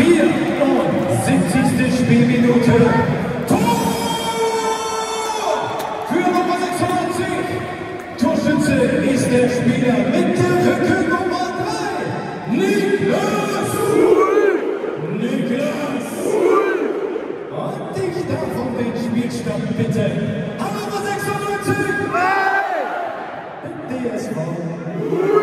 74. Spielminute. Tor! Für Nummer 96. Torschütze ist der Spieler mit der Rücke Nummer 3. Niklas! Niklas! Und ich darf um den Spielstand bitte. Nummer 96. Nein! DSV. Danke!